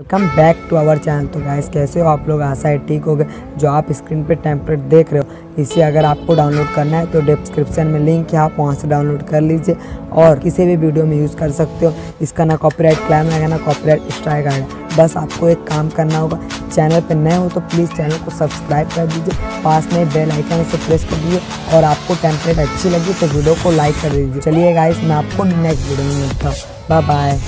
Welcome back to our channel तो guys कैसे हो आप लोग? आशा है ठीक हो गए जो आप स्क्रीन पे टेम्पलेट देख रहे हो, इसे अगर आपको डाउनलोड करना है तो डिस्क्रिप्शन में लिंक है, आप वहाँ से डाउनलोड कर लीजिए और किसी भी वीडियो में यूज़ कर सकते हो। इसका ना कॉपीराइट क्लाइम आएगा ना कॉपीराइट स्ट्राइक आएगा बस आपको एक काम करना होगा चैनल पर नए हो तो प्लीज़ चैनल को सब्सक्राइब कर दीजिए। पास में बेल आइकन उसे प्रेस कर दीजिए और आपको टेम्पलेट अच्छी लगी तो वीडियो को लाइक कर दीजिए। चलिए गाइस मैं आपको नेक्स्ट वीडियो में मिलता हूँ। Bye bye